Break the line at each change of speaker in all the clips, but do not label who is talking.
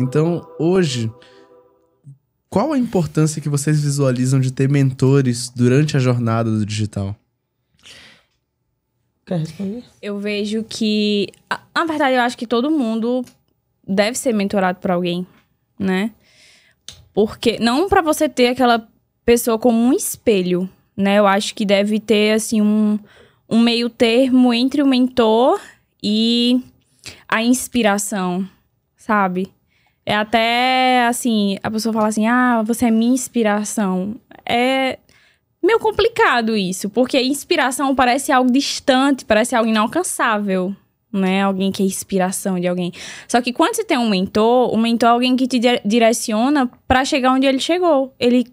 Então, hoje, qual a importância que vocês visualizam de ter mentores durante a jornada do digital?
Quer responder?
Eu vejo que, na verdade, eu acho que todo mundo deve ser mentorado por alguém, né? Porque não para você ter aquela pessoa como um espelho, né? Eu acho que deve ter assim um, um meio termo entre o mentor e a inspiração, sabe? É até assim, a pessoa fala assim: "Ah, você é minha inspiração". É meio complicado isso, porque inspiração parece algo distante, parece algo inalcançável, né? Alguém que é inspiração de alguém. Só que quando você tem um mentor, o mentor é alguém que te direciona para chegar onde ele chegou. Ele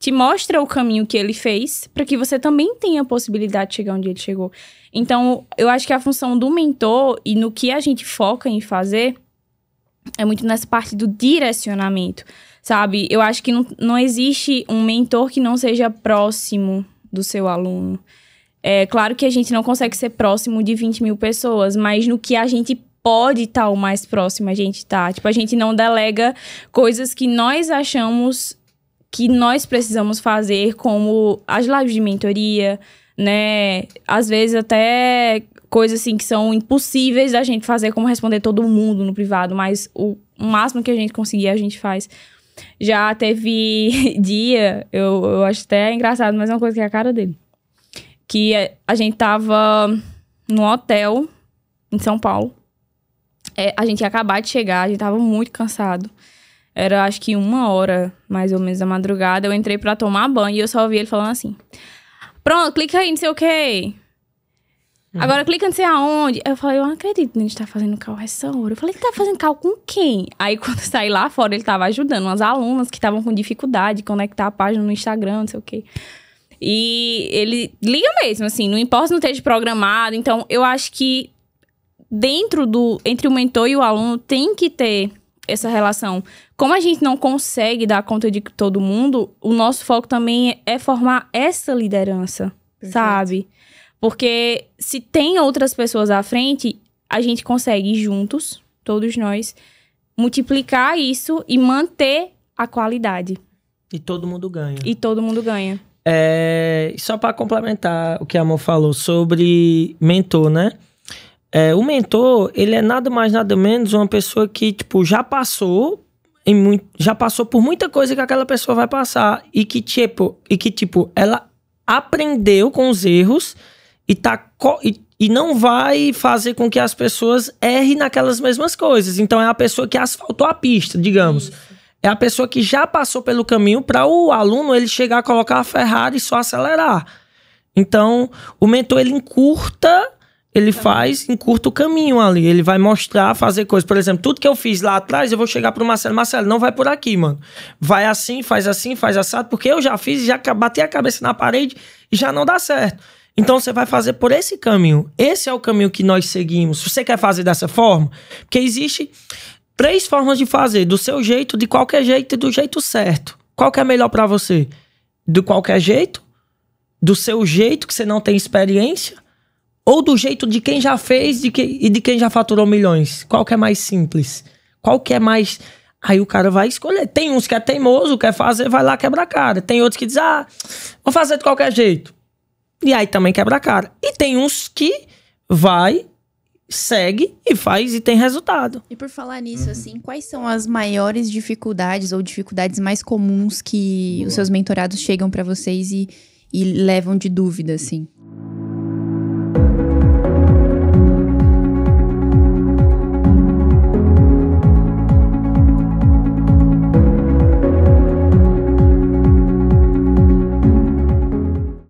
te mostra o caminho que ele fez para que você também tenha a possibilidade de chegar onde ele chegou. Então, eu acho que a função do mentor e no que a gente foca em fazer é muito nessa parte do direcionamento, sabe? Eu acho que não, não existe um mentor que não seja próximo do seu aluno. É claro que a gente não consegue ser próximo de 20 mil pessoas, mas no que a gente pode estar o mais próximo a gente tá. Tipo, a gente não delega coisas que nós achamos que nós precisamos fazer, como as lives de mentoria, né? Às vezes até coisas assim que são impossíveis da gente fazer, como responder todo mundo no privado, mas o, máximo que a gente conseguir, a gente faz. Já teve dia, eu, eu acho até engraçado, mas é uma coisa que é a cara dele que a gente tava no hotel em São Paulo. É, a gente ia acabar de chegar, a gente tava muito cansado. Era acho que uma hora, mais ou menos, da madrugada. Eu entrei para tomar banho e eu só ouvi ele falando assim: Pronto, clica aí, não sei o quê. Uhum. Agora clica não sei aonde. Eu falei, eu não acredito que a gente tá fazendo cal essa hora. Eu falei, ele tá fazendo cal com quem? Aí quando eu saí lá fora, ele tava ajudando umas alunas que estavam com dificuldade de conectar a página no Instagram, não sei o quê. E ele liga mesmo, assim, não importa se não esteja programado. Então, eu acho que dentro do. Entre o mentor e o aluno tem que ter essa relação. Como a gente não consegue dar conta de todo mundo, o nosso foco também é formar essa liderança, Perfeito. sabe? Porque se tem outras pessoas à frente, a gente consegue juntos, todos nós, multiplicar isso e manter a qualidade.
E todo mundo ganha.
E todo mundo ganha.
É, só para complementar o que a Amor falou sobre mentor, né? É, o mentor, ele é nada mais, nada menos uma pessoa que, tipo, já passou em muito, já passou por muita coisa que aquela pessoa vai passar e que, tipo, e que, tipo, ela aprendeu com os erros e tá e, e não vai fazer com que as pessoas errem naquelas mesmas coisas. Então é a pessoa que asfaltou a pista, digamos. Isso é a pessoa que já passou pelo caminho para o aluno ele chegar a colocar a Ferrari e só acelerar. Então, o mentor ele encurta, ele faz, encurta o caminho ali. Ele vai mostrar, fazer coisas. Por exemplo, tudo que eu fiz lá atrás, eu vou chegar pro Marcelo. Marcelo, não vai por aqui, mano. Vai assim, faz assim, faz assado, porque eu já fiz, já bati a cabeça na parede e já não dá certo. Então você vai fazer por esse caminho. Esse é o caminho que nós seguimos. Se você quer fazer dessa forma, porque existe três formas de fazer, do seu jeito, de qualquer jeito e do jeito certo. Qual que é melhor para você? Do qualquer jeito? Do seu jeito que você não tem experiência? Ou do jeito de quem já fez de que, e de quem já faturou milhões? Qual que é mais simples? Qual que é mais. Aí o cara vai escolher. Tem uns que é teimoso, quer fazer, vai lá quebra a cara. Tem outros que dizem, ah, vou fazer de qualquer jeito. E aí também quebra a cara. E tem uns que vai segue e faz e tem resultado.
E por falar nisso, uhum. assim, quais são as maiores dificuldades ou dificuldades mais comuns que Boa. os seus mentorados chegam para vocês e, e levam de dúvida, assim?